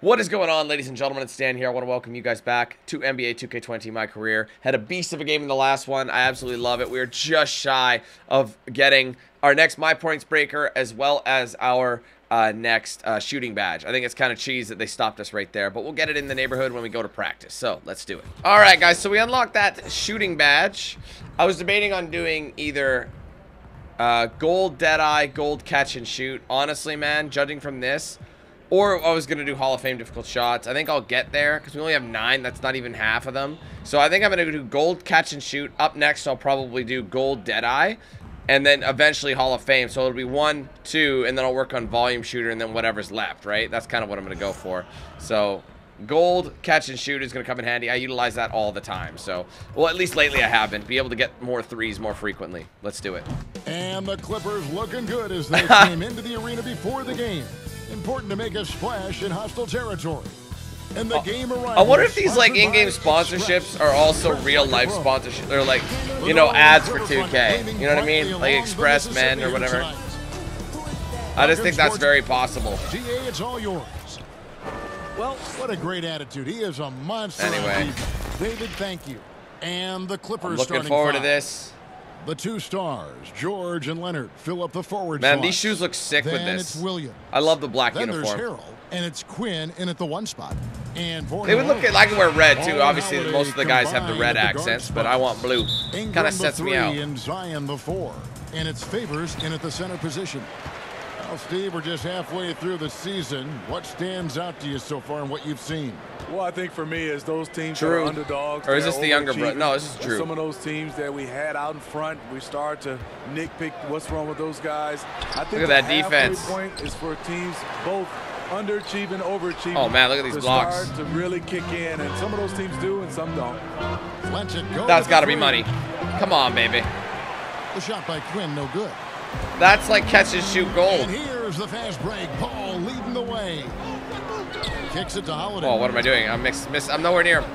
What is going on, ladies and gentlemen? It's Dan here. I want to welcome you guys back to NBA 2K20, my career. Had a beast of a game in the last one. I absolutely love it. We are just shy of getting our next My Points Breaker as well as our uh, next uh, shooting badge. I think it's kind of cheese that they stopped us right there, but we'll get it in the neighborhood when we go to practice. So let's do it. All right, guys. So we unlocked that shooting badge. I was debating on doing either uh, gold Deadeye, gold catch and shoot. Honestly, man, judging from this, or I was going to do Hall of Fame difficult shots. I think I'll get there because we only have nine. That's not even half of them. So I think I'm going to do gold catch and shoot. Up next, I'll probably do gold Deadeye. And then eventually Hall of Fame. So it'll be one, two, and then I'll work on volume shooter and then whatever's left, right? That's kind of what I'm going to go for. So gold catch and shoot is going to come in handy. I utilize that all the time. So, well, at least lately I haven't. Be able to get more threes more frequently. Let's do it. And the Clippers looking good as they came into the arena before the game. Important to make a splash in hostile territory. And the oh, game I wonder if these like in-game sponsorships are also real life sponsorships They're like, you know, ads for 2K. You know what I mean? Like Express Men or whatever. I just think that's very possible. GA, it's all yours. Well, what a great attitude. He is a monster. Anyway. David, thank you. And the Clippers I'm looking forward five. to this. The two stars, George and Leonard, fill up the forward Man, slots. these shoes look sick then with this. It's Williams. I love the black then uniform. There's Harrell, and it's Quinn in at the one spot. And they would look. At, I can wear red too. Obviously, most of the guys have the red accents, but I want blue. Kind of sets me out. And Zion the four, and it's Favors in at the center position. Well, Steve, we're just halfway through the season. What stands out to you so far and what you've seen? Well, I think for me is those teams Jrue. that are underdogs. Or is this the younger brother? No, this is Jrue. Some of those teams that we had out in front, we start to nitpick what's wrong with those guys. I think look at that defense. point is for teams both underachieving, overachieving. Oh man, look at these to blocks. Start to really kick in, and some of those teams do, and some don't. That's got to be money. Come on, baby. The shot by Quinn, no good. That's like catch and shoot gold. And here's the fast break. Ball leading the way. Kicks it to Holiday. Oh, what am I doing? I'm miss, miss I'm nowhere near him.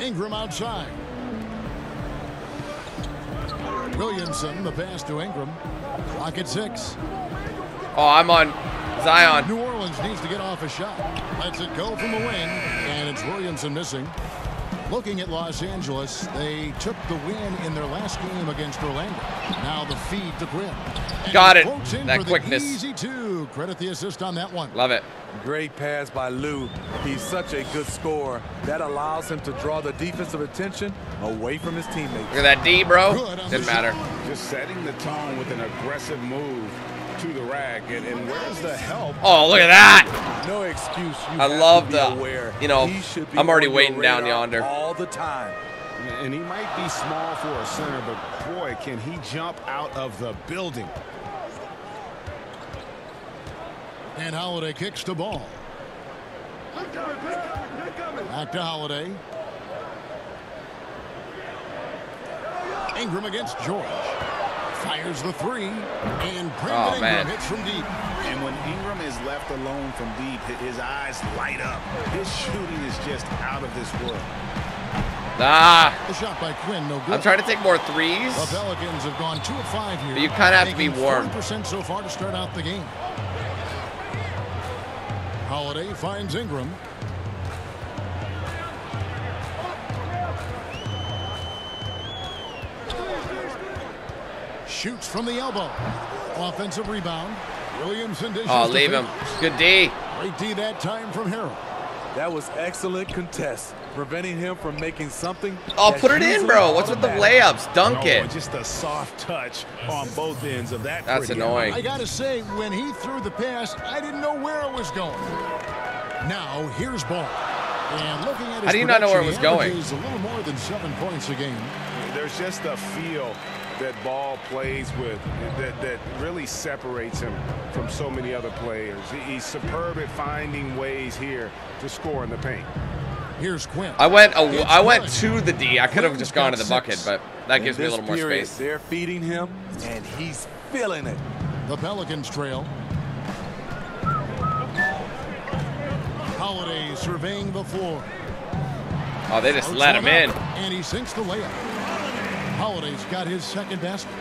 Ingram outside. Williamson, the pass to Ingram. Clock at six. Oh, I'm on Zion. New Orleans needs to get off a shot. Lets it go from the wing, and it's Williamson missing. Looking at Los Angeles, they took the win in their last game against Orlando. Now the feed to Quinn. Got it. That quickness. Easy two. Credit the assist on that one. Love it. Great pass by Lou. He's such a good scorer. That allows him to draw the defensive attention away from his teammates. Look at that D, bro. Didn't matter. Just setting the tone with an aggressive move to the rack, and, and where's the help? Oh, look at that! No excuse. You I love the, aware. you know, I'm already waiting down yonder. All the time. And he might be small for a center, but boy, can he jump out of the building. And Holiday kicks the ball. Back to Holiday. Ingram against George. Fires the three. And Brandon oh, Ingram man. hits from deep. And when Ingram is left alone from deep, his eyes light up. His shooting is just out of this world. Ah. The shot by Quinn, no good. I'm trying to take more threes. The Pelicans have gone two of five here. But you kind of have to be warm. percent so far to start out the game. Holiday finds Ingram. Shoots from the elbow. Offensive rebound. Williamson dishes Oh, leave him. Good D. Great D that time from Harrell. That was excellent contest, preventing him from making something. Oh, put it in, bro. What's with the layups? Dunk no, it. Just a soft touch on both ends of that. That's annoying. I gotta say, when he threw the pass, I didn't know where it was going. Now here's Ball. And looking at his How do you not know where it was going? A little more than seven points a game. There's just a feel that Ball plays with that, that really separates him from so many other players. He's superb at finding ways here to score in the paint. Here's Quinn. I went a, I went to the D. I could have just gone to the bucket, but that gives me a little more period, space. They're feeding him, and he's feeling it. The Pelicans trail. Holiday surveying the floor. Oh, they just let him in. And he sinks the layup. Holiday's got his second basket.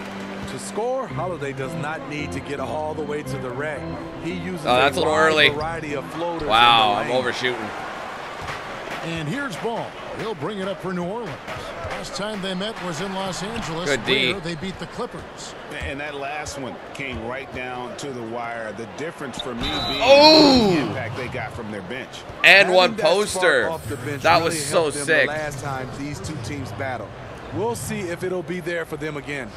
To score, Holiday does not need to get all the way to the rack. He uses Oh, that's a little early. variety of floaters. Wow, I'm overshooting. And here's Ball. He'll bring it up for New Orleans. Last time they met was in Los Angeles. Good D. where They beat the Clippers. And that last one came right down to the wire. The difference for me being Oh! the impact they got from their bench. And Having one that poster. off the bench That really was so sick. The last time these two teams battle. We'll see if it'll be there for them again.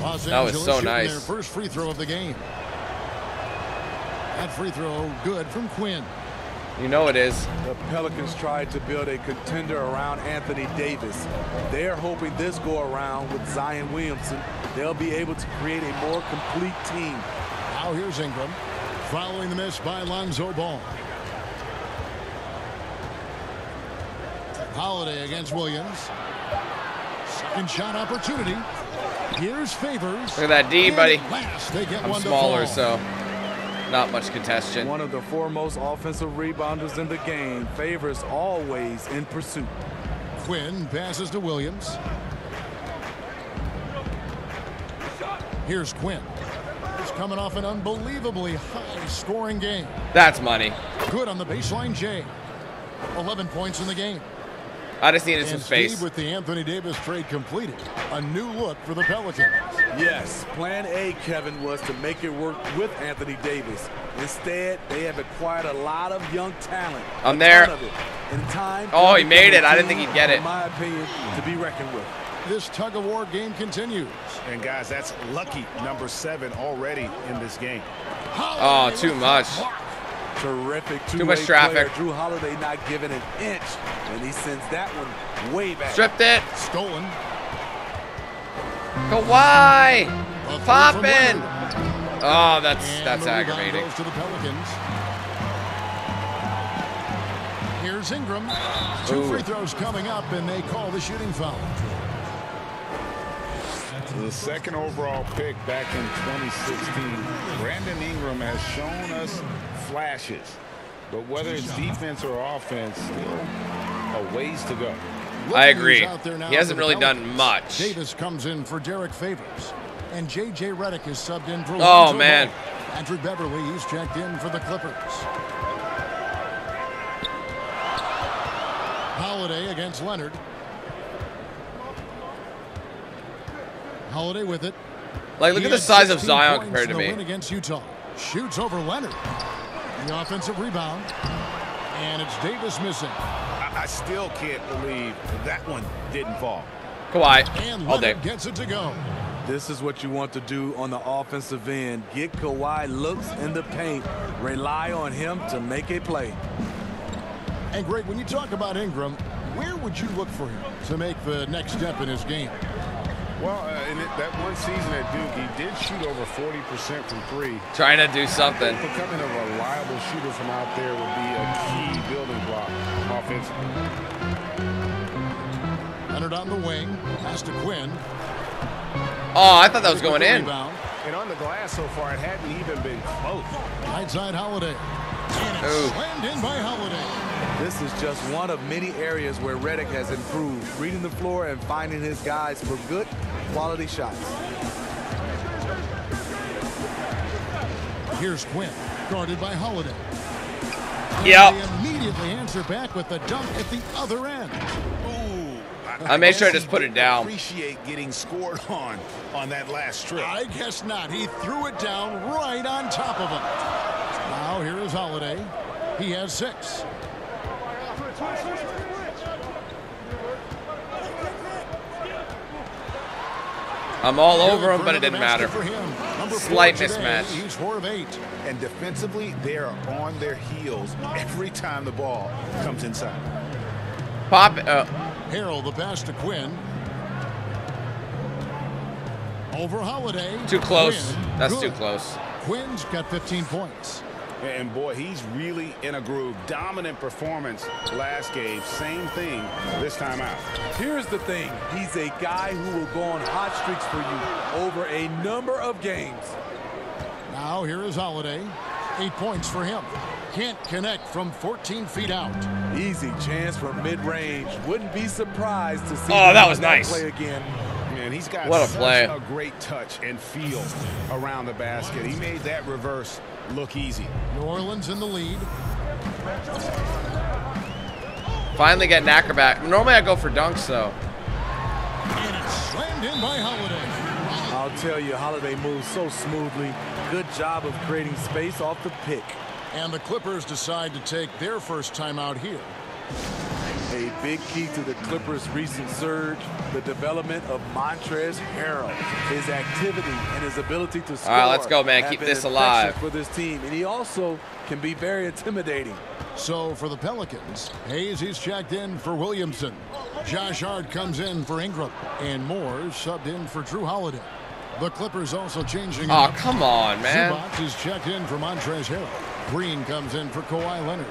Los That was so nice. their first free throw of the game. That free throw good from Quinn. You know it is. The Pelicans tried to build a contender around Anthony Davis. They're hoping this go around with Zion Williamson, they'll be able to create a more complete team. Now here's Ingram. Following the miss by Lonzo Ball. Holiday against Williams. Second shot opportunity. Here's Favors. Look at that D, buddy. at last, they get I'm smaller, so not much contention. One of the foremost offensive rebounders in the game, Favors always in pursuit. Quinn passes to Williams. Here's Quinn. He's coming off an unbelievably high scoring game. That's money. Good on the baseline, Jay. 11 points in the game. I just needed some And space. Steve, with the Anthony Davis trade completed, a new look for the Pelicans. Yes, plan A, Kevin, was to make it work with Anthony Davis. Instead, they have acquired a lot of young talent. I'm there. of it. In time, Oh, he made it. I didn't think he'd get it. In my opinion, to be reckoned with. This tug of war game continues. And guys, that's lucky number seven already in this game. Oh, too much. Terrific two Too much traffic. Jrue Holiday not giving an inch, and he sends that one way back. Stripped it. Stolen. Kawhi. A three from Poppin'. Oh, that's And that's aggravating. Goes to the Pelicans. Here's Ingram. Two Ooh. free throws coming up, and they call the shooting foul. The second overall pick back in 2016, Brandon Ingram has shown us flashes. But whether it's defense or offense, still a ways to go. I agree. out there now He hasn't for the really done much. Davis comes in for Derek Favors. And J.J. Redick is subbed in for Oh, Lonzo man. Ball. Andrew Beverley, he's checked in for the Clippers. Holiday against Leonard. Holiday with it. Like, look He at the size of Zion compared to me. Win against Utah. Shoots over Leonard. The offensive rebound. And it's Davis missing. I, I still can't believe that one didn't fall. Kawhi. And All day. Gets it to go. This is what you want to do on the offensive end. Get Kawhi looks in the paint. Rely on him to make a play. And Greg, when you talk about Ingram, where would you look for him to make the next step in his game? Well, uh, in it, that one season at Duke, he did shoot over 40% from three. Trying to do something. Becoming a reliable shooter from out there would be a key building block offensively. Leonard on the wing. Pass to Quinn. Oh, I thought that was going in. Rebound. And on the glass so far, it hadn't even been close. Right side Holiday. And it's Ooh. slammed in by Holiday. This is just one of many areas where Redick has improved, reading the floor and finding his guys for good quality shots. Here's Quinn. Guarded by Holiday. And Yep. They immediately answer back with the dunk at the other end. Ooh, I made sure I just put it down. Appreciate getting scored on on that last trip. I guess not. He threw it down right on top of him. Now here is Holiday. He has six. I'm all over him, but it didn't matter. basket for him. Number four Slight mismatch. He's four of eight. And defensively, they are on their heels every time the ball comes inside. Pop it. Uh, Harrell the pass to Quinn. Over Holiday. too close. Quinn, That's good. too close. Quinn's got 15 points. And boy, he's really in a groove. Dominant performance last game. Same thing this time out. Here's the thing. He's a guy who will go on hot streaks for you over a number of games. Now here is Holiday. Eight points for him. Can't connect from 14 feet out. Easy chance from mid-range. Wouldn't be surprised to see Oh, that was nice. play again. Man, he's got What a play. a great touch and feel around the basket. He made that reverse look easy. New Orleans in the lead. Finally getting acrobat. Normally I go for dunks though. And it's slammed in by Holiday. I'll tell you, Holiday moves so smoothly. Good job of creating space off the pick. And the Clippers decide to take their first timeout here. A big key to the Clippers' recent surge, the development of Montrezl Harrell. His activity and his ability to score. right, let's go, man. Keep this alive. for this team, and he also can be very intimidating. So for the Pelicans, Hayes he's checked in for Williamson. Josh Hart comes in for Ingram. And Moore subbed in for Jrue Holiday. The Clippers also changing Oh, up. come on, man. Zubac is checked in for Montrezl Harrell. Green comes in for Kawhi Leonard.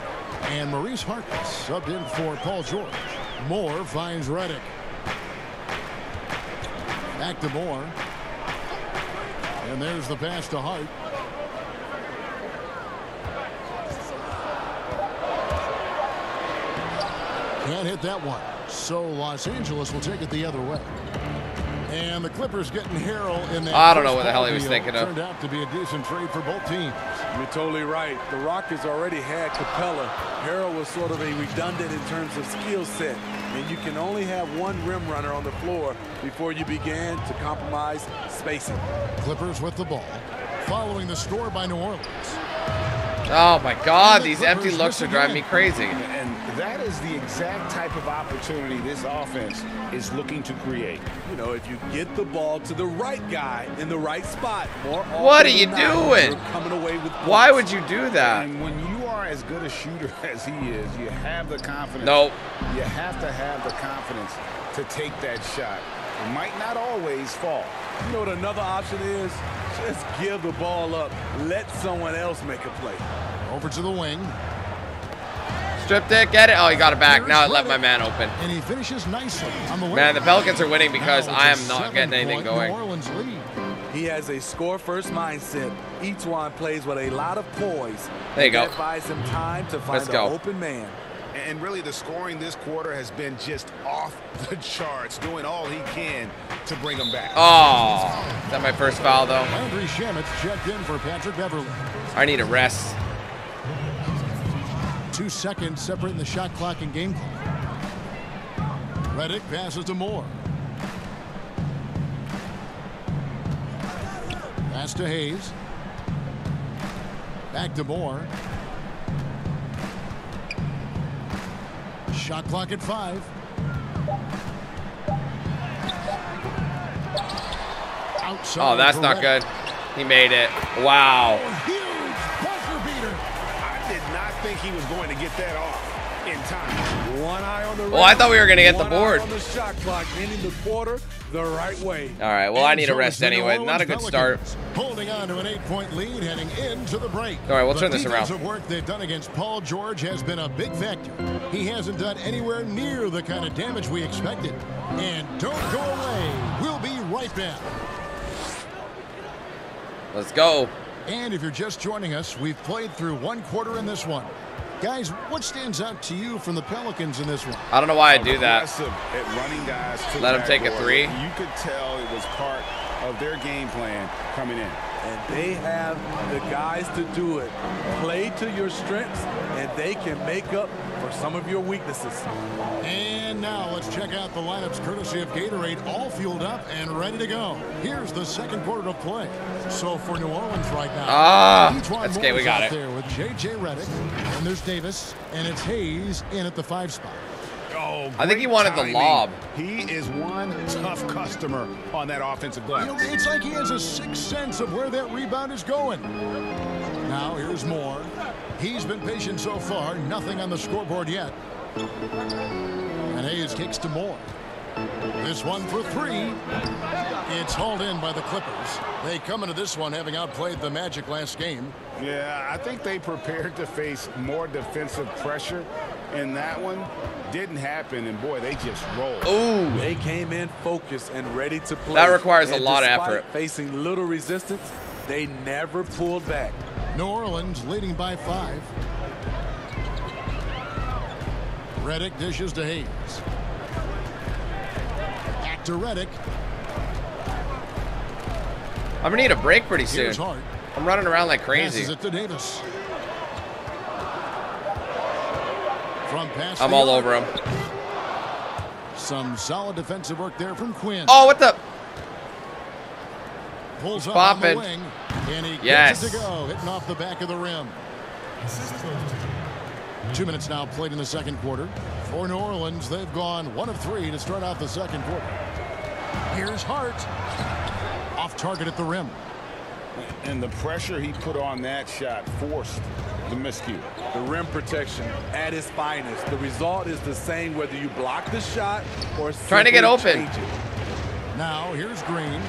And Maurice Harkless subbed in for Paul George. Moore finds Redick. Back to Moore. And there's the pass to Hart. Can't hit that one. So Los Angeles will take it the other way. And the Clippers getting Harrell in that. I don't know what the hell he was thinking of. Turned out to be a decent trade for both teams. You're totally right. The Rockets already had Capela. Harrell was sort of a redundant in terms of skill set. And you can only have one rim runner on the floor before you began to compromise spacing. Clippers with the ball. Following the score by New Orleans. Oh my god, these empty looks are driving me crazy. And that is the exact type of opportunity this offense is looking to create. You know, if you get the ball to the right guy in the right spot more often What are you doing? coming away with Why would you do that? And when you are as good a shooter as he is, you have the confidence. Nope. You have to have the confidence to take that shot. It might not always fall. You know what another option is? Just give the ball up. Let someone else make a play. Over to the wing. Stripped it, get it. Oh, he got it back. Now it left my man open. And he finishes nicely on the wing. Man, the Pelicans are winning because Now it's I a am not getting anything going. New Orleans lead. He has a score-first mindset. E'Twaun plays with a lot of poise. There you go. That buys him time to find Let's go. open man. And really, the scoring this quarter has been just off the charts, doing all he can to bring them back. Oh, is that my first foul though? Landry Shamet checked in for Patrick Beverley. I need a rest. Two seconds separating the shot clock and game clock. Redick passes to Moore. Pass to Hayes. Back to Moore. Shot clock at five. Outside Oh, that's for not good. He made it. Wow. Huge buzzer beater. I did not think he was going to get that off in time. One eye on the Well, I thought we were gonna get the board. on the shot clock, ending the quarter the right way. All right. Well, I need a rest anyway. Not a good start. Holding on to an eight-point lead heading into the break. All right, we'll turn this around. defensive work they've done against Paul George has been a big factor. He hasn't done anywhere near the kind of damage we expected. And don't go away. We'll be right back. Let's go. And if you're just joining us, we've played through one quarter in this one. Guys, what stands out to you from the Pelicans in this one? I don't know why I do that. At running guys to Let the him take a three. You could tell it was part of their game plan coming in. And they have the guys to do it. Play to your strengths, and they can make up for some of your weaknesses. And now let's check out the lineups courtesy of Gatorade, all fueled up and ready to go. Here's the second quarter of play. So for New Orleans right now, Ah, Antoine that's okay, we got out it. there with J.J. Redick, and there's Davis, and it's Hayes in at the five spot. Oh, I think he great wanted the lob. He is one tough customer on that offensive You know, glass. it's like he has a sixth sense of where that rebound is going. Now here's Moore. He's been patient so far, nothing on the scoreboard yet. And Hayes kicks to Moore. This one for three. It's hauled in by the Clippers. They come into this one having outplayed the Magic last game. Yeah, I think they prepared to face more defensive pressure, and that one didn't happen. And boy, they just rolled. Ooh. They came in focused and ready to play. That requires a lot of effort. Facing little resistance, they never pulled back. New Orleans leading by five. Redick dishes to Hayes. Back to Redick. I'm gonna need a break pretty soon. I'm running around like crazy. Passes crazy. it to Davis. From past I'm all over him. Some solid defensive work there from Quinn. Oh, what the? Pulls up on the bopping. wing, and he Yes. gets it to go, hitting off the back of the rim. Two minutes now played in the second quarter. For New Orleans, they've gone one of three to start out the second quarter. Here's Hart. Off target at the rim. And the pressure he put on that shot forced the miscue. The rim protection at its finest. The result is the same whether you block the shot or Trying to get open. it. Now here's Green.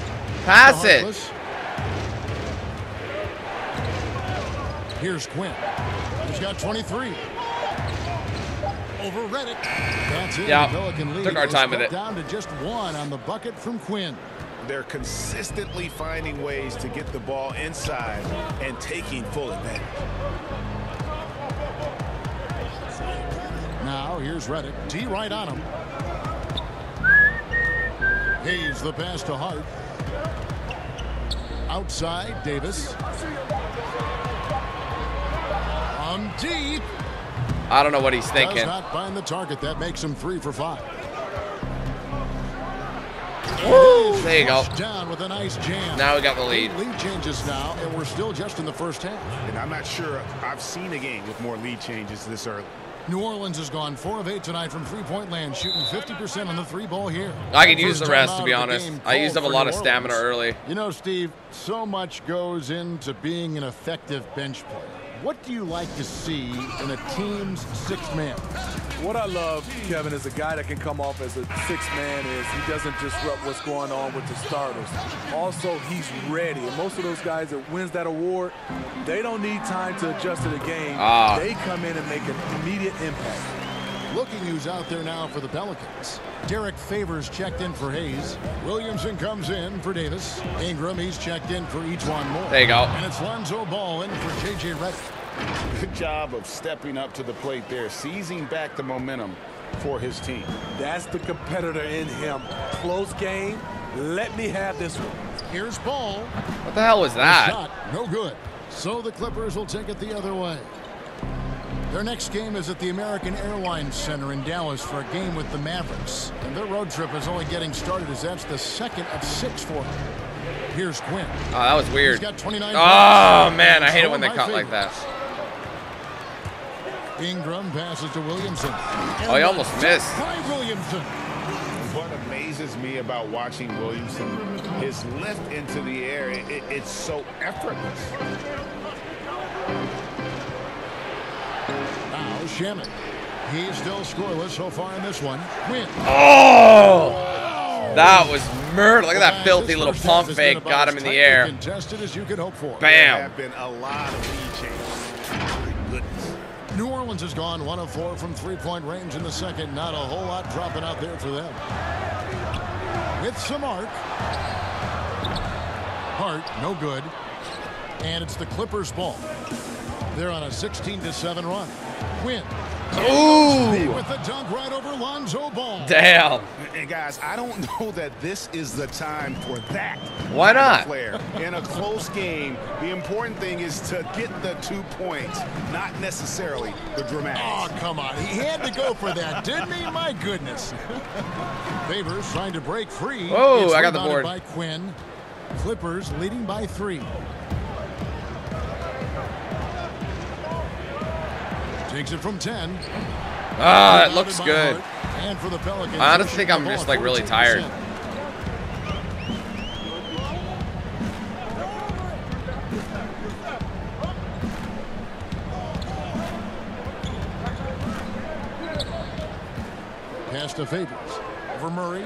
Pass it. Here's Quinn. He's got 23. Over Redick. That's it. Yeah, The Pelican lead took our time with it. Down to just one on the bucket from Quinn. They're consistently finding ways to get the ball inside and taking full advantage. Now here's Redick. T right on him. Hayes the pass to Hart. Outside Davis. On deep. I don't know what he's Does thinking. not find the target. That makes him three for five. Woo! There you go. Down with a nice jam. Now we got the lead. Lead changes now, and we're still just in the first half. And I'm not sure I've seen a game with more lead changes this early. New Orleans has gone four of eight tonight from three-point land, shooting 50% on the three ball here. I could use the rest, to be honest. game I used up a lot of stamina early. You know, Steve, so much goes into being an effective bench player. What do you like to see in a team's sixth man? What I love, Kevin, is a guy that can come off as a six man is he doesn't disrupt what's going on with the starters. Also, he's ready. And most of those guys that wins that award, they don't need time to adjust to the game. Ah. They come in and make an immediate impact. Looking who's out there now for the Pelicans. Derek Favors checked in for Hayes. Williamson comes in for Davis. Ingram, he's checked in for E'Twaun Moore. There you go. And it's Lonzo Ball in for J.J. Redick. Good job of stepping up to the plate there, seizing back the momentum for his team. That's the competitor in him. Close game. Let me have this one. Here's Ball. What the hell was that? Shot, no good. So the Clippers will take it the other way. Their next game is at the American Airlines Center in Dallas for a game with the Mavericks. And their road trip is only getting started as that's the second of six for them. Here's Quinn. Oh, that was He's weird. got 29 Oh, points. man. I hate it when they by cut like that. Ingram passes to Williamson. Oh, he almost missed. By Williamson. What amazes me about watching Williamson, his lift into the air, it, it- it's so effortless. Now Shamet. He's still scoreless so far in this one. Quinn. Oh! That was murder. Look at that filthy little first pump fake. Got him in the tightly air. Contested as you could hope for. There Bam. have been a lot of lead changes. My goodness. New Orleans has gone one of four from three-point range in the second. Not a whole lot dropping out there for them. With some arc. Hart, no good. And it's the Clippers' ball. They're on a 16 to 7 run. Quinn Ooh! with the dunk right over Lonzo Ball. Damn. And guys, I don't know that this is the time for that. Why not? Flair. In a close game, the important thing is to get the two points, not necessarily the dramatics. Oh, come on. He had to go for that, didn't he? My goodness. Favors trying to break free. Oh, I got the rebounded board. by Quinn. Clippers leading by three. Takes it from 10. Ah, that looks good. And for the Pelicans, I honestly they're think I'm just, like, really tired. Pass to Favors. Over Murray.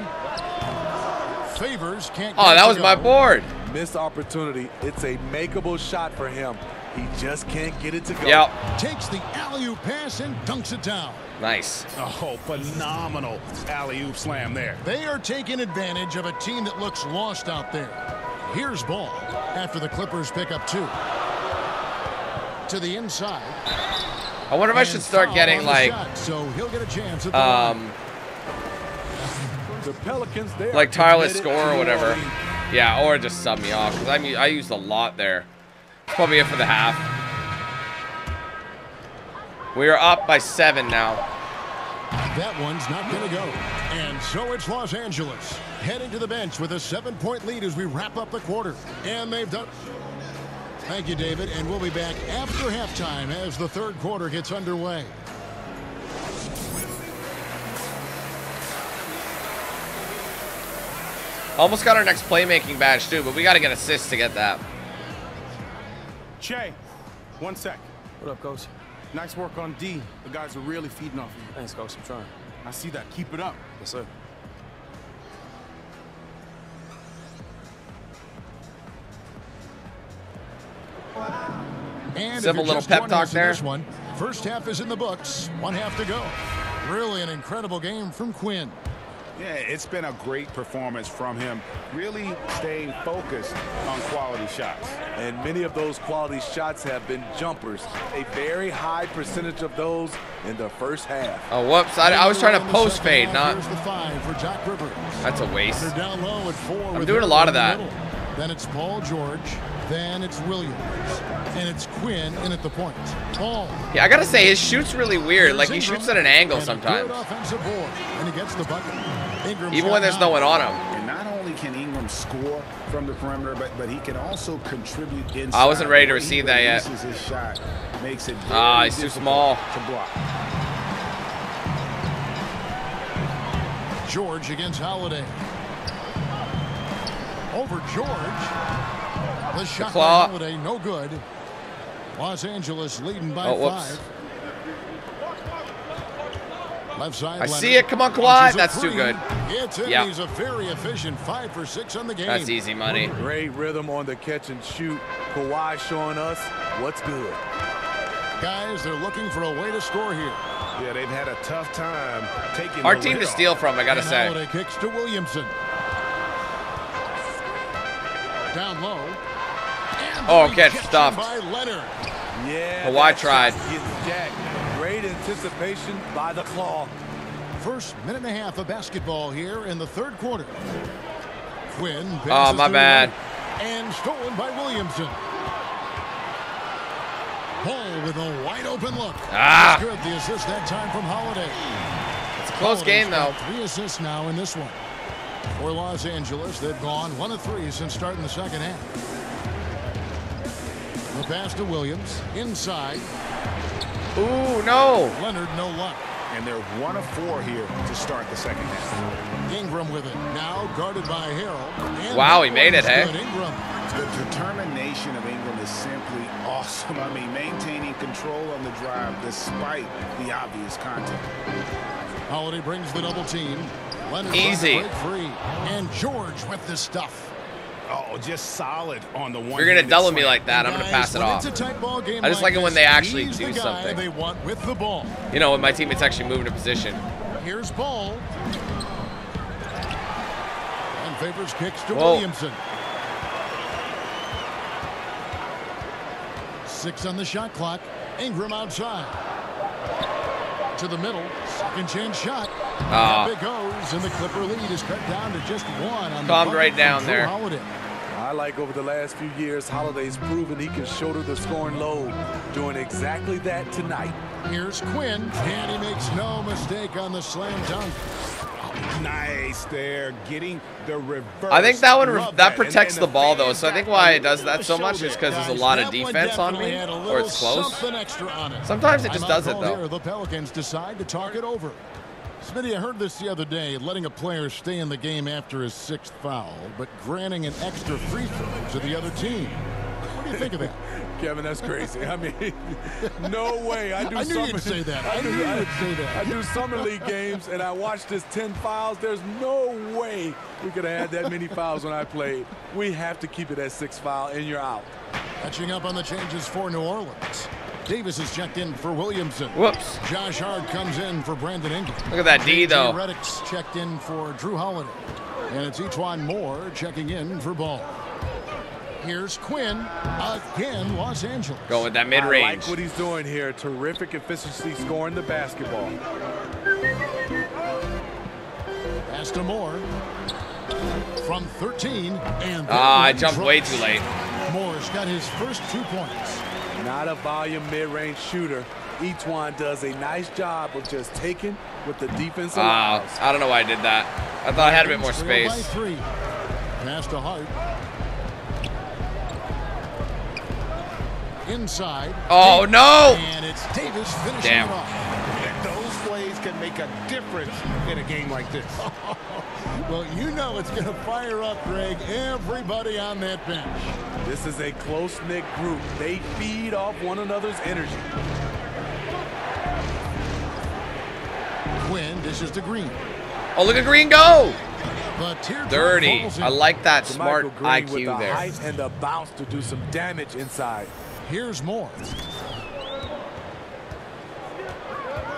Favors can't Oh, that was to my board. Missed opportunity. It's a makeable shot for him. He just can't get it to go. Yep. Takes the alley-oop pass and dunks it down. Nice. Oh, phenomenal alley-oop slam there. They are taking advantage of a team that looks lost out there. Here's Ball after the Clippers pick up two. To the inside. I wonder if I should start getting like, shot, so he'll get a chance at the line. um, The Pelicans, they are Like tireless score or whatever. Yeah, or just sub me off because I mean I used a lot there. That's probably it for the half. We are up by seven now. That one's not going to go. And so it's Los Angeles heading to the bench with a seven-point lead as we wrap up the quarter. And they've done... Thank you, David. And we'll be back after halftime as the third quarter gets underway. Almost got our next playmaking badge too, but we got to get assists to get that. Che, one sec. What up, coach? Nice work on D. The guys are really feeding off of you. Thanks, coach. I'm trying. I see that. Keep it up. Yes, sir. And Simple if you're little just pep joining talk us in there. This one, first half is in the books. One half to go. Really an incredible game from Quinn. Yeah, it's been a great performance from him, really staying focused on quality shots. And many of those quality shots have been jumpers. A very high percentage of those in the first half. Oh, whoops. I, I was trying to post fade, not... The five for Doc That's a waste. They're down low at four. I'm doing a lot of that. middle. Then it's Paul George. Then it's Williams. And it's Quinn in at the point. Paul. Yeah, I gotta say, his shoot's really weird. Like, he shoots at an angle And a sometimes. Good offensive board. And he gets the bucket. Ingram's Even when there's no one on him. And not only can Ingram score from the perimeter, but, but he can also contribute inside. I wasn't ready to The receive that yet. His shot makes it Ah, he's too small. to block. George against Holiday. Over George. The shot by claw. Holiday, no good. Los Angeles leading by Oh, five. Left side. I see it. Come on, Kawhi. That's too good. Yeah. He's a very efficient five for six on the game. That's easy money. Great rhythm on the catch and shoot. Kawhi showing us what's good. Guys, they're looking for a way to score here. Yeah, they've had a tough time taking Our team to off. steal from, I gotta And say. Holiday kicks to Williamson. Down low. And Oh, the catch rejection stuffed. By Leonard. Yeah. Kawhi that tried. Anticipation by the claw. First minute and a half of basketball here in the third quarter. Quinn. Oh, my bad. And stolen by Williamson. Ball with a wide open look. Ah. That's good. The assist that time from Holiday. It's a close Holiday's game, though. Three assists now in this one. For Los Angeles, they've gone one of three since starting the second half. The pass to Williams. Inside. Ooh, no. Leonard, no luck. And they're one of four here to start the second half. Ingram with it. Now guarded by Harrell. And Wow, he made it, one's hey? Ingram. The determination of Ingram is simply awesome. I mean, maintaining control on the drive despite the obvious contact. Holiday brings the double team. Leonard Easy. break free. And George with the stuff. Oh, just solid on the one. You're gonna double me like that, I'm gonna pass it off. It's a tight ball game I just like it when they actually do something. They want with the ball. You know, when my teammates actually move into position. Here's Ball. And Favors kicks to Whoa. Williamson. Six on the shot clock. Ingram outside. To the middle. Second chance shot. Ah. Up it goes. And the Clipper lead is cut down to just one on the Calmed bucket right down there. Holiday. I like over the last few years, Holiday's proven he can shoulder the scoring load, doing exactly that tonight. Here's Quinn. And he makes no mistake on the slam dunk. Nice there, getting the reverse. I think that one Love that protects and the ball though, so I think why it does that so much is because there's a lot of defense on me, or it's close. Something extra on it. Sometimes it just does it though. Here. The Pelicans decide to talk it over. Smitty, I heard this the other day, letting a player stay in the game after his sixth foul, but granting an extra free throw to the other team. What do you think of that? Kevin, that's crazy. I mean, no way. I do I knew summer, you'd say that. I do- knew you would say that. I do summer league games, and I watched this 10 fouls. There's no way we could have had that many fouls when I played. We have to keep it at six foul, and you're out. Catching up on the changes for New Orleans. Davis is checked in for Williamson. Whoops. Josh Hart comes in for Brandon Ingram. Look at that D though. Redick's checked in for Jrue Holiday. And it's E'Twaun Moore checking in for Ball. Here's Quinn. Again, Los Angeles. Going with that mid-range. I like what he's doing here. Terrific efficiency scoring the basketball. Pass to Moore. from 13. And Ah, I jumped one way too late. Moore's got his first two points. Not a volume mid-range shooter. E'Twaun does a nice job of just taking what the defense Ah, allows. I don't know why I did that. I thought I had a bit more Trail by space. three. Pass to Hart. Inside. Oh, no! And it's Davis finishing Damn. it off. Those plays can make a difference in a game like this. Well, you know it's going to fire up, Greg, everybody on that bench. This is a close-knit group. They feed off one another's energy. Quinn dishes to Green. Oh, look at Green go! The teardrop Dirty. falls in. I like that JaMychal smart Green with the IQ there. height and the bounce to do some damage inside. Here's Moore.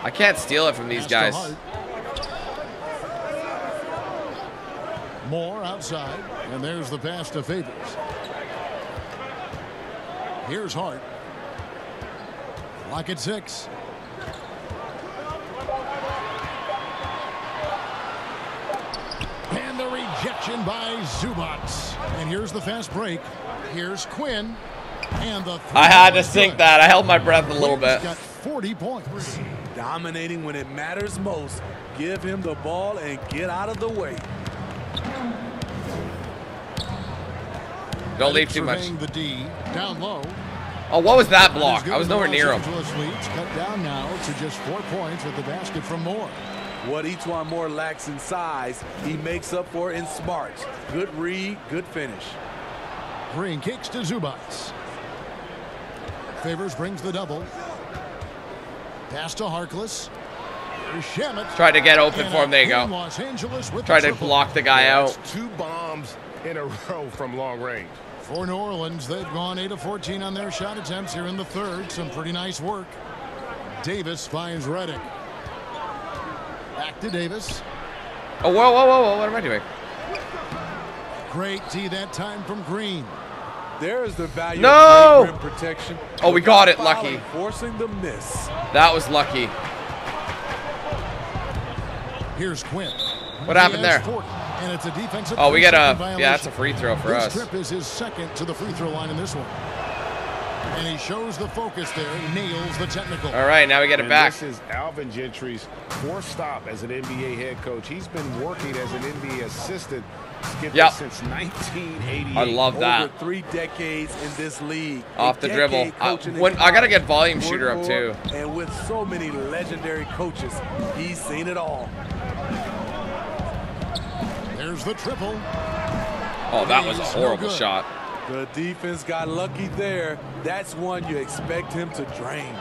I can't steal it from these guys. Moore outside, and there's the pass to Favors. Here's Hart. Lock at six. And the rejection by Zubac. And here's the fast break. Here's Quinn. And the I had to three-point sink that. I held my breath a little bit. got 40 points. Dominating when it matters most. Give him the ball and get out of the way. Don't leave too much. The D down low. Oh, what was that block? I was nowhere near him. Leads cut down now to just four points with the basket from Moore. What each one more lacks in size, he makes up for in smarts. Good read, good finish. Green kicks to Zubac. Favors brings the double. Pass to Harkless. Here's Shamet. Tried to get open for him. There you go. Los Angeles with Tried to triple. block the guy out. Two bombs in a row from long range. For New Orleans, they've gone 8 of 14 on their shot attempts here in the third. Some pretty nice work. Davis finds Redick. Back to Davis. Oh, whoa, whoa, whoa, whoa. What am I doing? Great tee that time from Green. There's the value No! of rim protection. Oh, we got it. Lucky. Forcing the miss. That was lucky. Here's Quinn. What happened He has there? 40, and it's a defensive Oh, we got a three-second yeah. That's a free throw for this us. trip is his second to the free throw line in this one. And he shows the focus there, nails the technical. All right, now we get it And back. This is Alvin Gentry's fourth stop as an NBA head coach. He's been working as an NBA assistant skipper Yep. since 1988. I love that. Over three decades in this league. Off the dribble. I, when, I gotta get college, volume shooter up too. And with so many legendary coaches, he's seen it all. There's the triple. Oh, that was a It's no horrible good. shot. The defense got lucky there. That's one you expect him to drain.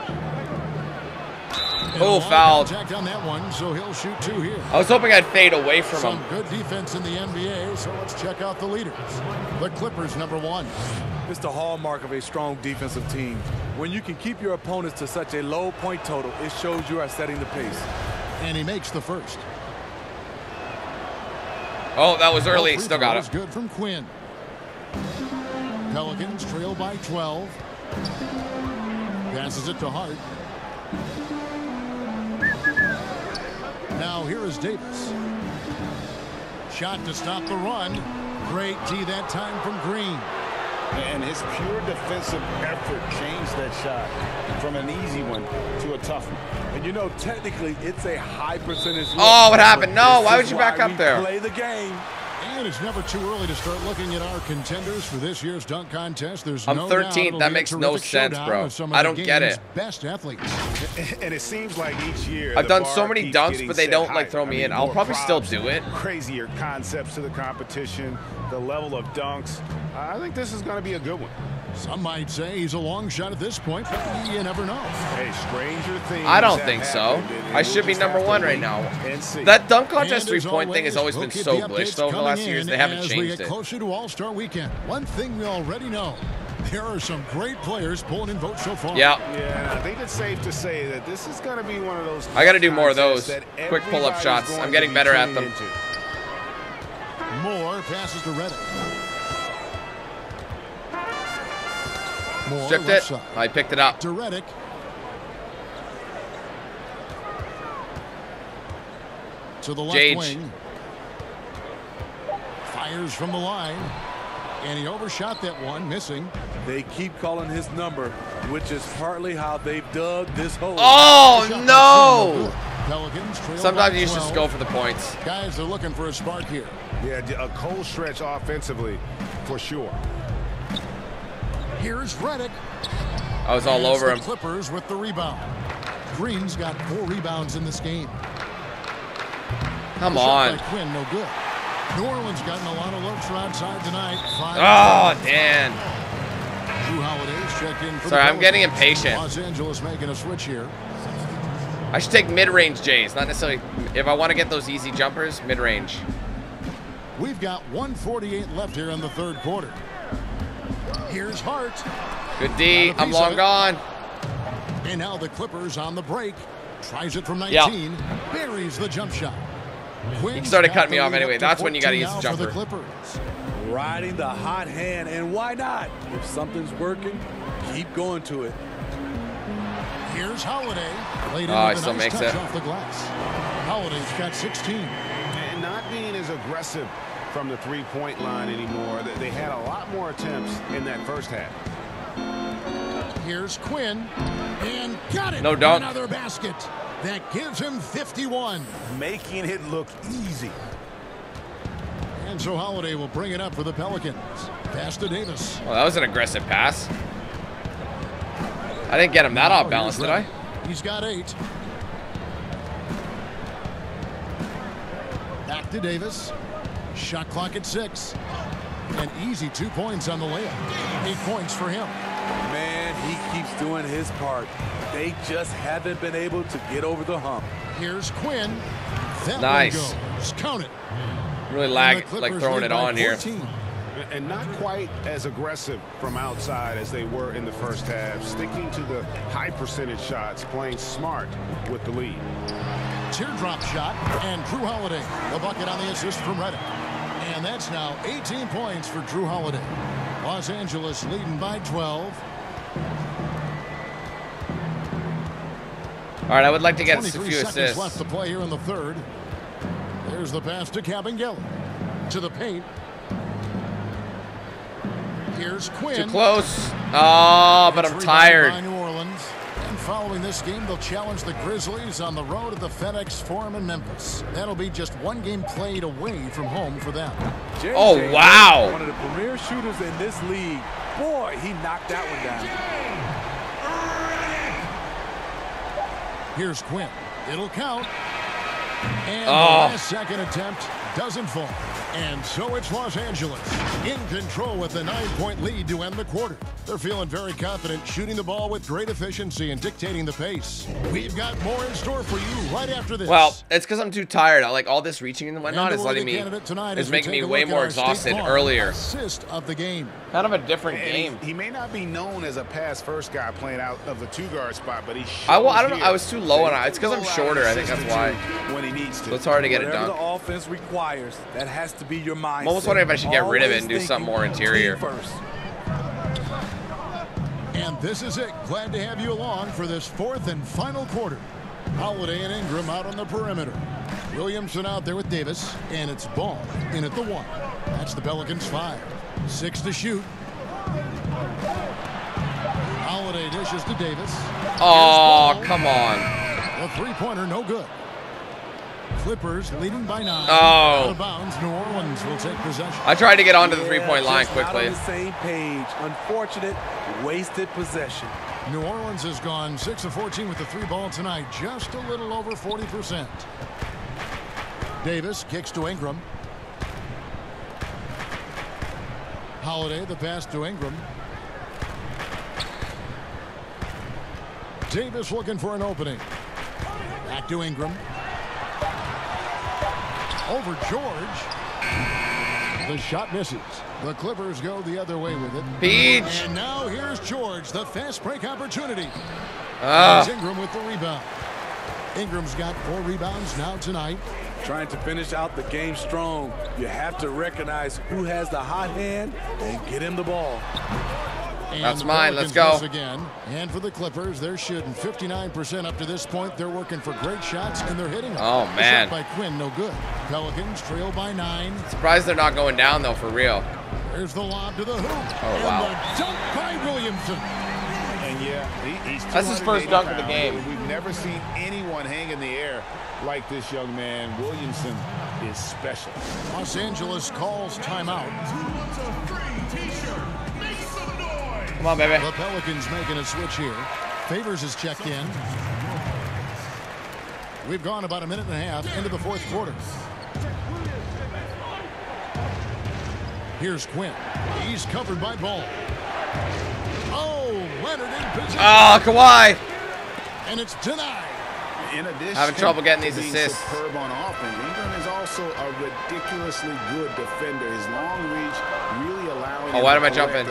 And Oh, foul. lot of fouled. Contact on that one, so he'll shoot two here. I was hoping I'd fade away from Some him. good defense in the NBA, so let's check out the leaders. The Clippers, number one. It's the hallmark of a strong defensive team. When you can keep your opponents to such a low point total, it shows you are setting the pace. And he makes the first. Oh, that was early. Still got it. Good from Quinn. Pelicans trail by 12. Passes it to Hart. Now here is Davis. Shot to stop the run. Great tee that time from Green. And his pure defensive effort changed that shot from an easy one to a tough one. And you know, technically, it's a high percentage. Oh, what happened? No, why would you back up there? Play the game. And it's never too early to start looking at our contenders for this year's dunk contest. There's I'm no 13th. doubt it'll That be a makes no terrific sense, showdown bro. of some of I the don't get game's it. Best athletes. And it seems like each year I've done so many dunks, but they don't, like, higher. throw I me mean, in. I'll probably still do it. Crazier concepts to the competition, the level of dunks. I think this is going to be a good one. Some might say he's a long shot at this point, but you never know. Hey, stranger things. I don't think so. I should be number one right now. That dunk contest three-point thing has always been we'll keep so the updates glitched over the last years. They haven't as we changed get it. closer to All-Star Weekend. One thing we already know, there are some great players pulling in votes so far. Yeah. Yeah, I think it's safe to say that this is going to be one of those. I gotta do more of those. Quick pull-up shots. I'm getting be better at them. into. Moore passes to Redick. Moore Stripped it. side. I picked it up. To To the left Jage. wing. Fires from the line. And he overshot that one, missing. They keep calling his number, which is partly how they've dug this hole. Oh, no! Pelicans Sometimes you should just go for the points. Guys are looking for a spark here. Yeah, a cold stretch offensively for sure. Here's Redick. I was all over him. Clippers with the rebound. Green's got four rebounds in this game. Come on. Quinn, no good. New Orleans gotten a lot of looks from outside tonight. Five. Oh, Dan. Jrue Holiday's checked in for Sorry, I'm getting impatient. Los Angeles making a switch here. I should take mid-range Jays, not necessarily. If I want to get those easy jumpers, mid-range. We've got 148 left here in the third quarter. Here's Hart. Good D. Got a I'm long gone. And now the Clippers on the break. Tries it from Yeah. 19. Buries the jump shot. Quinn started cutting me off anyway. That's when you gotta use the now for jumper. Clippers. Riding the hot hand, and why not? If something's working, keep going to it. Here's Holiday. Laid ah, in Oh, he still nice makes touch it. off the glass. Holiday's got 16. And not being as aggressive from the three-point line anymore. They- They had a lot more attempts in that first half. Here's Quinn. And got it. No dunk. Another basket. That gives him 51. Making it look easy. And so Holiday will bring it up for the Pelicans. Pass to Davis. Well, that was an aggressive pass. I didn't get him that Now off balance, did I? He's got eight. Back to Davis. Shot clock at six. An easy two points on the layup. Eight points for him. Man, he keeps doing his part. They just haven't been able to get over the hump. Here's Quinn. That Nice. one goes. Count it. Really lag, like throwing it by on here. And not quite as aggressive from outside as they were in the first half. Sticking to the high percentage shots, playing smart with the lead. Teardrop shot. And Jrue Holiday. The bucket on the assist from Redick. And that's now 18 points for Jrue Holiday. Los Angeles leading by 12. All right, I would like to get a 23 few seconds assists. left to play here in the third. There's the pass to Cabangel. To the paint. Here's Quinn. Too close. Oh, but I'm tired. By New Orleans. And following this game, they'll challenge the Grizzlies on the road at the FedEx Forum in Memphis. That'll be just one game played away from home for them. JJ, Oh, wow. One of the premier shooters in this league. Boy, he knocked that one down. Here's Quinn. It'll count. And Oh. the last second attempt doesn't fall. And so it's Los Angeles in control with a nine-point lead to end the quarter. They're feeling very confident, shooting the ball with great efficiency and dictating the pace. We've got more in store for you right after this. Well, it's because I'm too tired. I like all this reaching and whatnot And is letting me candidate tonight is making me way more exhausted earlier. Assist of the game. Kind of a different And game. He, he may not be known as a pass first guy playing out of the two guard spot, but he I, well, I don't know. I was too low on that it. It's because I'm shorter. I think that's why. When he needs to. So it's hard to get it done. the offense requires, that has to be your mindset. I'm almost wondering if I should get rid of it and do something more interior. First. And this is it. Glad to have you along for this fourth and final quarter. Holiday and Ingram out on the perimeter. Williamson out there with Davis, and it's ball in at the one. That's the Pelicans five. Six to shoot. Holiday dishes to Davis. Oh, come on. The three-pointer no good. Clippers leading by nine. Oh. Out of bounds. New Orleans will take possession. I tried to get onto the three-point line quickly. on the same page. Unfortunate, wasted possession. New Orleans has gone 6 of 14 with the three ball tonight, just a little over 40%. Davis kicks to Ingram. Holiday, the pass to Ingram. Davis looking for an opening. Back to Ingram. Over George. The shot misses. The Clippers go the other way with it. Beach. And now here's George, the fast break opportunity. Ah. Ingram with the rebound. Ingram's got four rebounds now tonight. Trying to finish out the game strong. You have to recognize who has the hot hand and get him the ball. And That's mine. Let's go. Again. And for the Clippers, they're shooting 59% up to this point. They're working for great shots and they're hitting them. Oh, The man. by Quinn, no good. Pelicans trail by nine. Surprised they're not going down though, for real. There's the lob to the hoop. Oh, and wow. the dunk by Williamson. And yeah, he, he's That's his first 280 dunk of the game. We've never seen anyone hang in the air like this young man. Williamson is special. Los Angeles calls timeout. Come on, baby. The Pelicans making a switch here. Favors is checked in. We've gone about a minute and a half into the fourth quarter. Here's Quinn. He's covered by Ball. Oh, Leonard in position. Oh, Kawhi. and it's denied. In addition, Having trouble getting these to being assists. Superb on offense. Ingram is also a ridiculously good defender. His long reach really allowing Oh, why to am I collect jumping?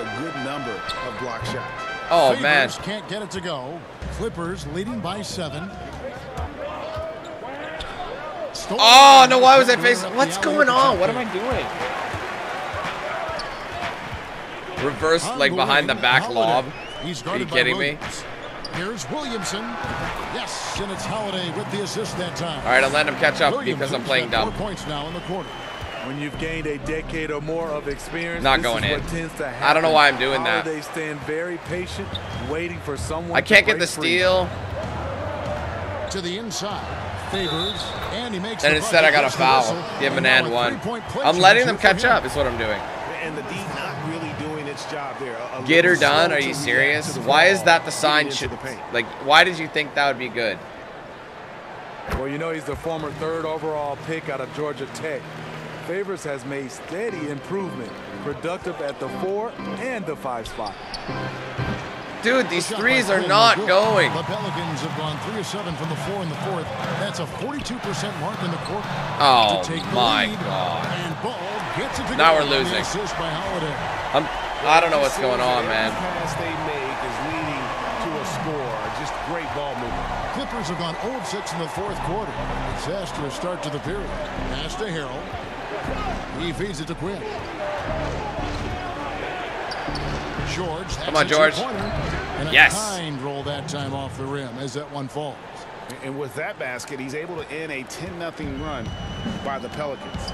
Block shots. Oh, Favors man. can't get it to go. Clippers leading by seven. Stolen Oh, no, why was I facing? What's going on? What am. I doing? Reverse, like, behind the back lob. He's Are you kidding me? Here's Williamson. Yes, and it's Holiday with the assist that time. All right, I'll let him catch up because I'm playing dumb. Four points now in the quarter. When you've gained a decade or more of experience, Not going is in. what tends to happen. I don't know why I'm doing that. They stand very patient, waiting for someone. I can't to get the break steal. To the inside. Favors, and he makes And instead, I got a foul. Give him an now and one. I'm letting them catch up. Is what I'm doing. And the D not really doing its job there. A- a Get her done? Are you serious? Why is that the sign? the like, why did you think that would be good? Well, you know he's the former third overall pick out of Georgia Tech. Favors has made steady improvement, productive at the four and the five spot. Dude, these threes are not going. The Pelicans have gone 3 of 7 from the 4 in the fourth. That's a 42% mark in the quarter. Oh, to take the my lead. God. And Ball gets it Now we're losing. by I'm, I don't know what's going on, man. every pass they make is leading to a score. Just great ball movement. Clippers have gone 0 of 6 in the fourth quarter. Disastrous start to the period. Pass to Harrell. He feeds it to Quinn. George. Come on, George. And Yes. kind roll that time off the rim as that one falls. And with that basket, he's able to end a 10-0 run by the Pelicans.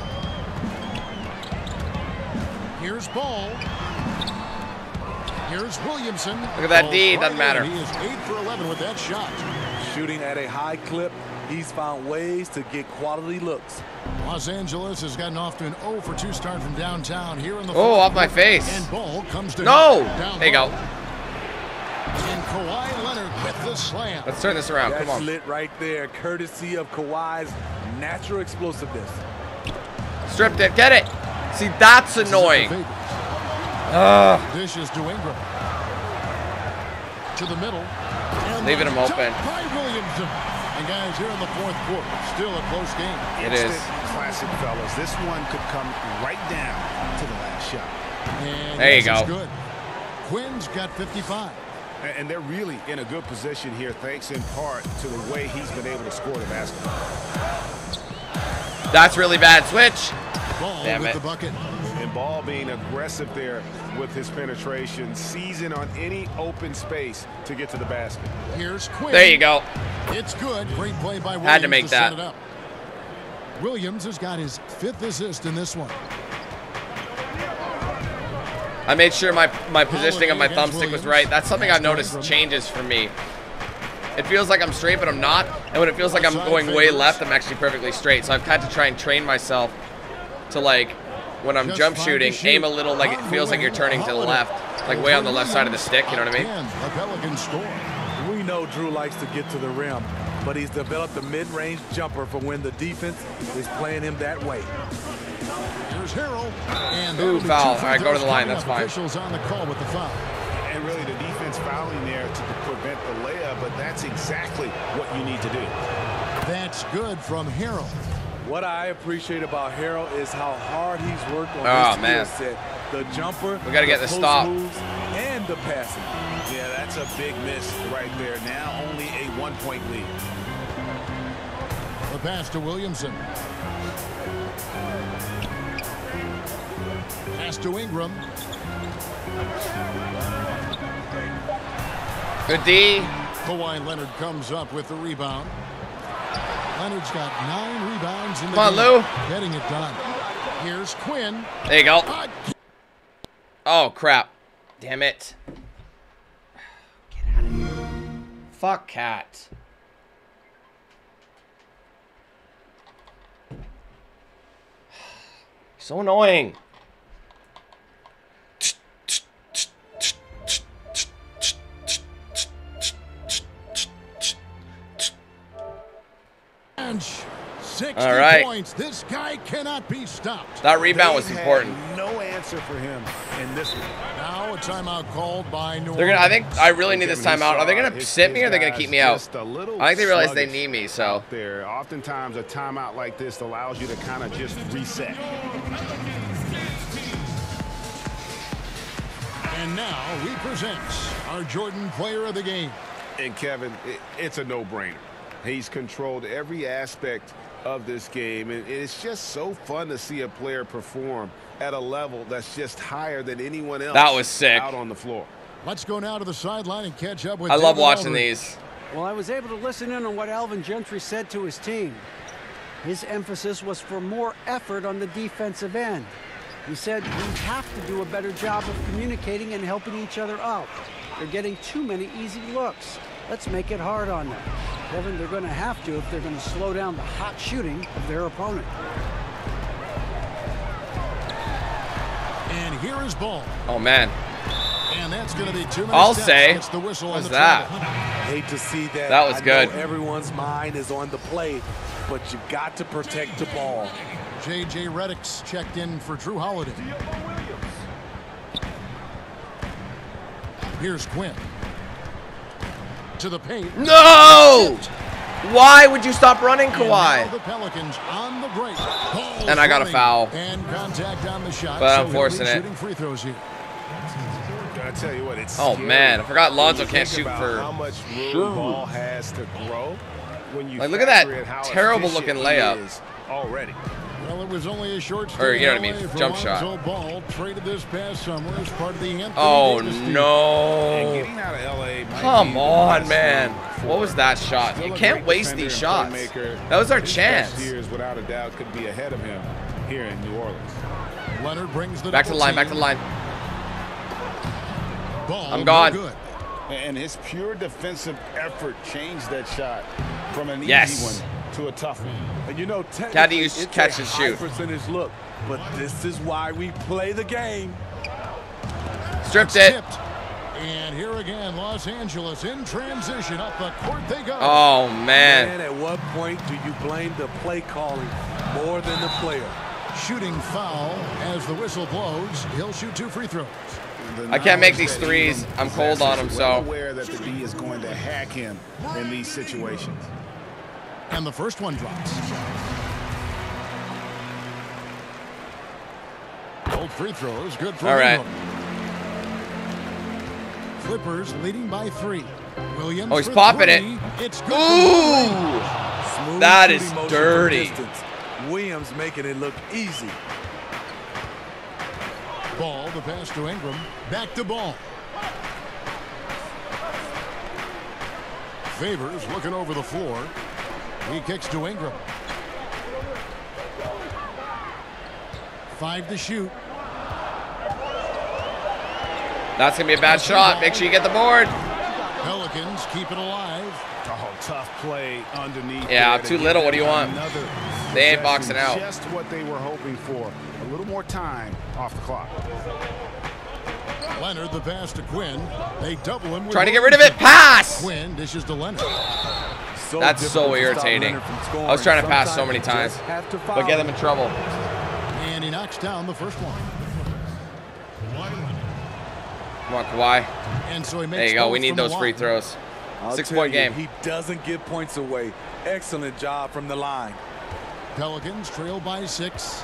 Here's Ball. Here's Williamson. Look at that D, doesn't matter. He is 8 for 11 with that shot. Shooting at a high clip, he's found ways to get quality looks. Los Angeles has gotten off to an 0 for 2 start from downtown here in the Oh, off my face. And Ball comes to No! down There you go. And Kawhi Leonard with the slam. Let's turn this around. Come on. lit right there, courtesy of Kawhi's natural explosiveness. Stripped it. Get it. See, that's This is up to annoying. Favors. Ugh. Dishes to Ingram. To the middle. And Leaving him open. Dunk By Williamson. Guys, here in the fourth quarter, still a close game. It is. Instant Classic, fellas. This one could come right down to the last shot. And There you yes, it's go. Good. Quinn's got 55. And- And they're really in a good position here, thanks in part to the way he's been able to score the basketball. That's really bad. Switch. Ball Damn with it. the bucket. And Ball being aggressive there with his penetration, seizing on any open space to get to the basket. Here's Quinn. There you go. It's good. Great play by Williams Had to make set that. it up. Williams has got his fifth assist in this one. I made sure my, my positioning of my thumbstick was right. That's something I've noticed changes for me. It feels like I'm straight, but I'm not. And when it feels like I'm going way left, I'm actually perfectly straight. So I've had to try and train myself to like, when I'm jump shooting, aim a little like it feels like you're turning to the left. Like way on the left side of the stick, you know what I mean? Know Jrue likes to get to the rim, but he's developed a mid-range jumper for when the defense is playing him that way. Here's Harrell. And Ooh, that'll be two foul. All right, go to the line. That's fine. Officials on the call with the foul. And really the defense fouling there to prevent the layup, but that's exactly what you need to do. That's good from Harrell. What I appreciate about Harrell is how hard he's worked on Oh, his man. skill set. The jumper, We gotta get the stop. moves, and the passing. Yeah, that's a big miss right there. Now only a one-point lead. The pass to Williamson. Pass to Ingram. Good D. Kawhi Leonard comes up with the rebound. Leonard's got nine rebounds in the Come on, game. Lou. Getting it done. Here's Quinn. There you go. Oh, crap. Damn it. Get out of here. Fuck cat. So annoying. bench. 60 All right. points. This guy cannot be stopped. That rebound was They've important. No answer for him in this one. Now a timeout called by New They're gonna. I think I really need this timeout. Are they gonna sit me or are they gonna keep me out? just a little I think they realize they need me. So there. Oftentimes, a timeout like this allows you to kind of just reset. And now we present our Jordan Player of the Game. And Kevin, it, it's a no-brainer. He's controlled every aspect of this game, and it's just so fun to see a player perform at a level that's just higher than anyone else. That was sick. out on the floor. Let's go now to the sideline and catch up with I love watching Aldridge. these. Well, I was able to listen in on what Alvin Gentry said to his team. His emphasis was for more effort on the defensive end. He said we have to do a better job of communicating and helping each other out. They're getting too many easy looks. Let's make it hard on them. Kevin, they're going to have to if they're going to slow down the hot shooting of their opponent. And here is ball. Oh man. And that's going to be two minutes. I'll down. say, It's the whistle what's on the that? travel. Hate to see that. That was I know good. everyone's mind is on the play, but you've got to protect the ball. J.J. Redick's checked in for Jrue Holiday. Here's Quinn. To the paint. No! Why would you stop running, And Kawhi? the Pelicans on the break. Ball's And I got a foul. And contact on the shot. But I'm he'll forcing it. Free throws here. I tell you what, it's Oh, scary man, I forgot when Lonzo can't shoot for how much room sure. ball has to grow. When you Like, look at that factor in how terrible efficient looking he layup. Already. Well, it was only a short Or, you know what I mean, jump shot. Ball traded this past summer as part of the Anthony Oh Davis deal. And no! getting out of LA Come on, man. move What was that shot? Still You can't waste these shots. playmaker. That was our His chance. years, without a doubt, could be ahead of him here in New Orleans. Leonard brings the Back to the double line. Back to the line. Ball I'm gone. Good. And his pure defensive effort changed that shot from an Yes. easy one to a tough one. And you know, How do technically, you it's catch and shoot? percentage look, but this is why we play the game. Stripped it. Tipped. And here again, Los Angeles in transition. Up the court they go. Oh man. And at what point do you blame the play calling more than the player? Shooting foul as the whistle blows. He'll shoot two free throws. I can't make these threes. I'm cold on possesses, him, well so- aware that the D is going to hack him in these situations. And the first one drops. Both free throws, good for All right. Ingram. Clippers leading by three. Williams. Oh, he's for popping it. three. It's good. for Ooh! Smooth That shooting is motion from dirty. distance. Williams making it look easy. Ball, the pass to Ingram. Back to ball. Favors looking over the floor. He kicks to Ingram. Five to shoot. That's gonna be a bad shot. Make sure you get the board. Pelicans keep it alive. Oh, tough play underneath. Yeah, there to too little. What do you want? They ain't boxing out. Just what they were hoping for. A little more time off the clock. Leonard the pass to Quinn. They double him. Trying to get rid of it. Pass. Quinn dishes to Leonard. So That's so difficult to stop irritating. Leonard from scoring. I was trying to pass so many times, you just have to but get them in trouble. And he knocks down the first one. Come on, Kawhi. And so he makes There you go. We need those free throws. Six-point game. He doesn't give points away. Excellent job from the line. Pelicans trail by six.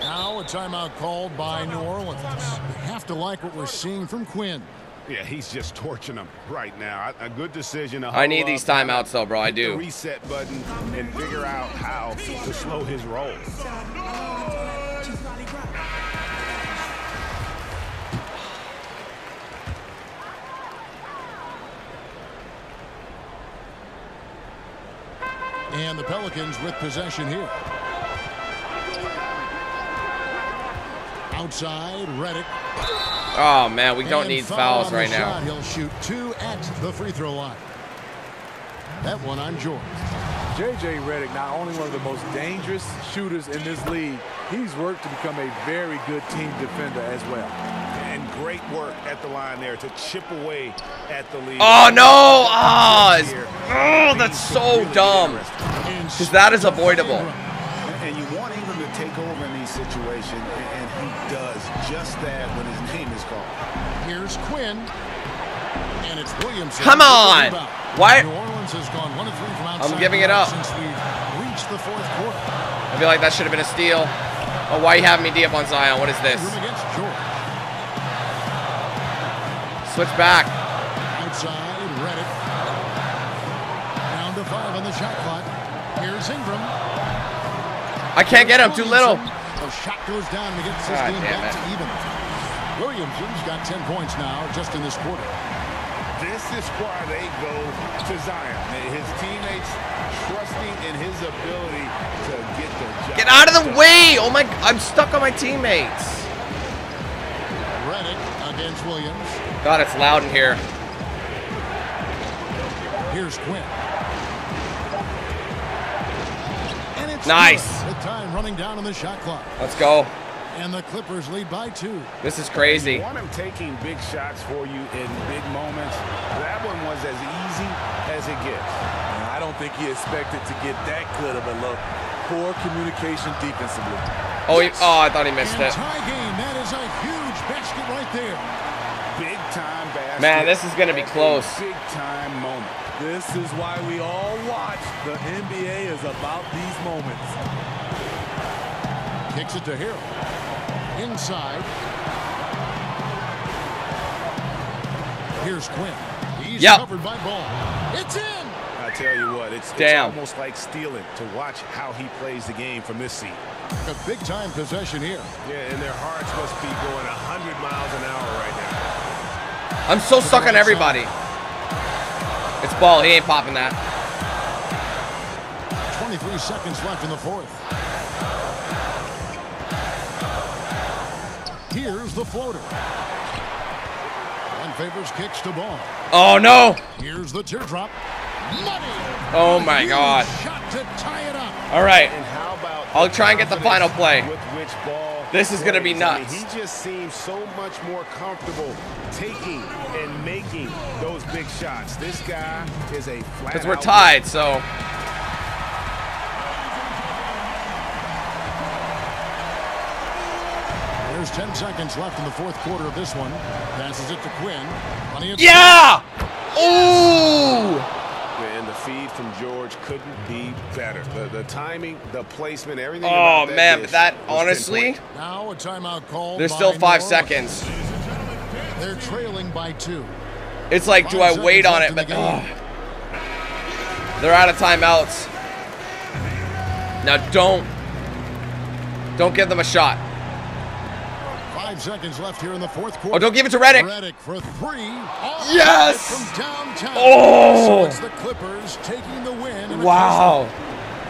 Now a timeout called by New Orleans. We have to like what we're seeing from Quinn. Yeah, he's just torching them right now. A good decision. I need these timeouts, though, bro. I do. The reset button and figure out how to slow his roll. And the Pelicans with possession here. Outside, Redick. Oh, man, we don't And need fouls on the right now. He'll shoot two at the free throw line. That one on George. J.J. Redick, not only one of the most dangerous shooters in this league, he's worked to become a very good team defender as well. And great work at the line there to chip away at the lead. Oh, no! Oh, oh, that's so dumb. Because that is avoidable. And you want Ingram to take over in these situations, and and he does just that when his name is called. Here's Quinn. And it's Williamson. Come on. Why- New Orleans has gone one three from outside. giving it up. Since we've reached the fourth quarter. I feel like that should have been a steal. Oh, why you having me D up on Zion? What is this? Room against George. Switch back. Outside, Redick. Down to five on the shot clock. Here's Ingram. I can't get him. Too little. The shot goes down and he gets ah, this God game back it. to even. Williamson's got 10 points now just in this quarter. This is why they go to Zion. His teammates trusting in his ability to get the job Get out of the way. Oh, my. I'm stuck on my teammates. Redick against Williams. God, it's loud in here. Here's Quinn. Nice. good. With time running down on the shot clock. Let's go. And the Clippers lead by two. This is crazy. You want him taking big shots for you in big moments. That one was as easy as it gets. And I don't think he expected to get that good of a look. Poor communication defensively. Oh, he, oh, I thought he missed And it. tie game. That is a huge basket right there. Big time basket. Man, this is gonna be close. Big time moment. This is why we all watch. The NBA is about these moments. Kicks it to Hill. Inside. Here's Quinn. He's Yep. covered by Ball. It's in. I tell you what, it's, it's almost like stealing to watch how he plays the game from this seat. A big time possession here. Yeah, and their hearts must be going 100 miles an hour right now. I'm so stuck on everybody. It's ball. He ain't popping that. 23 seconds left in the fourth. Here's the floater. One favors kicks to ball. Oh, no. Here's the teardrop. Money. Oh, my Huge God. Shot to tie it up. All right. And how about I'll try and get the final play. With which ball This is gonna be plays. I mean, nuts. he just seems so much more comfortable taking and making those big shots. This guy is a flat Because we're out tied, so. There's 10 seconds left in the fourth quarter of this one. Passes it to Quinn. Yeah! Ooh! And the feed from George couldn't be better. The, the timing, the placement, everything. Oh, about that man, dish but that, honestly. Now a timeout call. there's by still New five Orleans. seconds. They're trailing by two. It's like, do I wait on it? in the But they're out of timeouts. Now don't, don't give them a shot. Five seconds left here in the fourth quarter. Oh, don't give it to Redick. Redick for three. Yes! From downtown. Oh! So it's the Clippers taking the win. in Wow,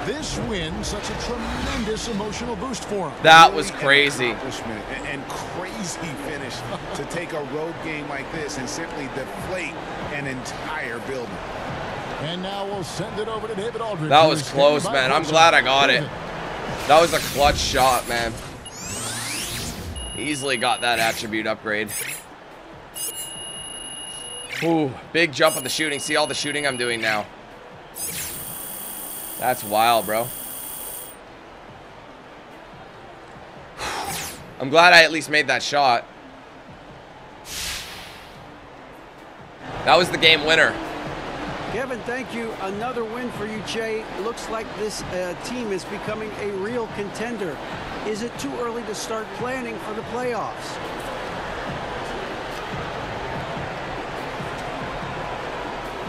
This win, such a tremendous emotional boost for them. that was Really an crazy. and, and crazy finish to take a road game like this and simply deflate an entire building. And now we'll send it over to David Aldridge. That who was close, man. I'm glad I got it. That was a clutch shot, man. Easily got that attribute upgrade. Ooh, big jump on the shooting. See all the shooting I'm doing now. That's wild, bro. I'm glad I at least made that shot. That was the game winner. Kevin, thank you. Another win for you, Jay. Looks like this uh, team is becoming a real contender. Is it too early to start planning for the playoffs?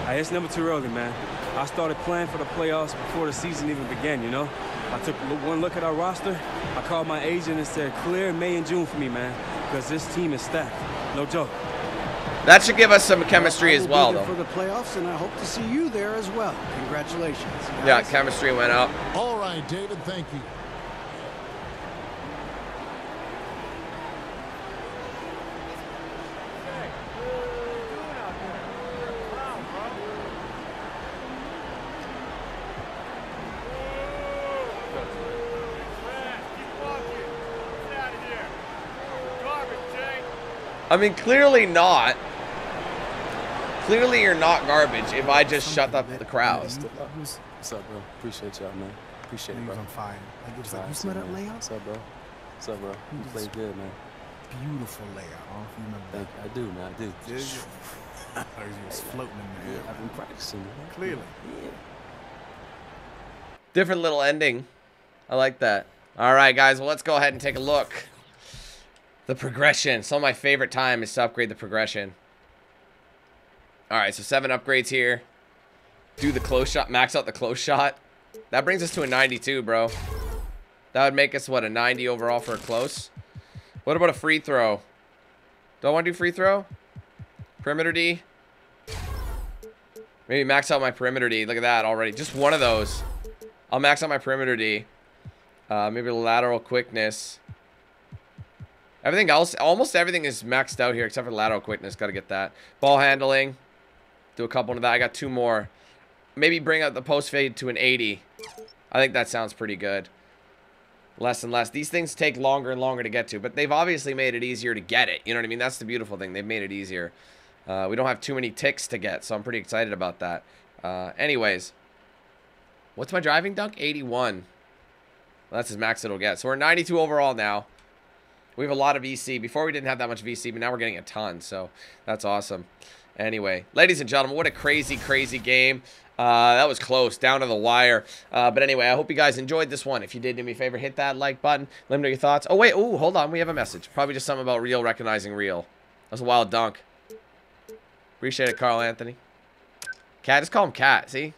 Hey, it's never too early, man. I started playing for the playoffs before the season even began, you know? I took one look at our roster. I called my agent and said, clear May and June for me, man, because this team is stacked. No joke. That should give us some chemistry I as well, though. For the playoffs, and I hope to see you there as well. Congratulations. Yeah, chemistry went up. All right, David, thank you. I mean, clearly not. Clearly, you're not garbage if I just shut up the crowd. What's up, bro? Appreciate y'all, man. Appreciate it, He bro. was on fire. Like, it was like, you smell too, that man. layout? What's up, bro? What's up, bro? You was- played good, man. Beautiful layout. I don't know if you remember that. I do, man. I do. Did you? Or you was floating in there. air. I've been practicing, man. Clearly. Yeah. Different little ending. I like that. All right, guys. Well, let's go ahead and take a look. The progression. Some of my favorite time is to upgrade the progression. All right, so seven upgrades here. Do the close shot. Max out the close shot. That brings us to a 92, bro. That would make us, what, a 90 overall for a close? What about a free throw? Do I want to do free throw? Perimeter D? Maybe max out my perimeter D. Look at that already. Just one of those. I'll max out my perimeter D. Uh, maybe lateral quickness. Everything else, almost everything is maxed out here except for lateral quickness. Got to get that. Ball handling. Do a couple of that. I got two more. Maybe bring up the post fade to an 80. I think that sounds pretty good. Less and less. These things take longer and longer to get to, but they've obviously made it easier to get it. You know what I mean? That's the beautiful thing. They've made it easier. Uh, we don't have too many ticks to get, so I'm pretty excited about that. Uh, anyways, what's my driving dunk? 81. Well, that's as max it'll get. So we're 92 overall now. We have a lot of VC. Before we didn't have that much VC, but now we're getting a ton. So that's awesome. Anyway, ladies and gentlemen, what a crazy, crazy game. Uh, that was close, down to the wire. Uh, but anyway, I hope you guys enjoyed this one. If you did, do me a favor, hit that like button. Let me know your thoughts. Oh, wait. Oh, hold on. We have a message. Probably just something about real recognizing real. That was a wild dunk. Appreciate it, Karl-Anthony. Cat, just call him Cat. See?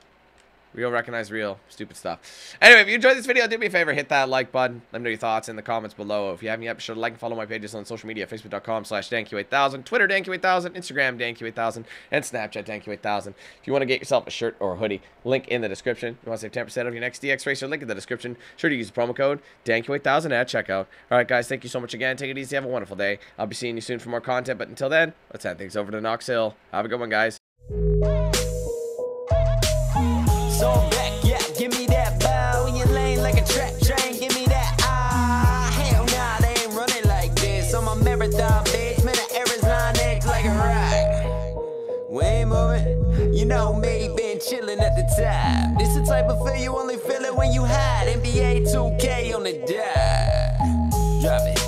Real recognize real. Stupid stuff. Anyway, if you enjoyed this video, do me a favor, hit that like button. Let me know your thoughts in the comments below. If you haven't yet, be sure to like and follow my pages on social media, facebook.com slash danq8000, Twitter danq8000, Instagram danq8000, and Snapchat danq8000. If you want to get yourself a shirt or a hoodie, link in the description. If you want to save 10% of your next DX Racer, link in the description. Sure to use the promo code danq8000 at checkout. All right, guys, thank you so much again. Take it easy. Have a wonderful day. I'll be seeing you soon for more content, but until then, let's hand things over to Knox Hill. Have a good one, guys. ain't chillin' at the time. This the type of feel you only feel it when you hide. NBA 2K on the die. Drop it.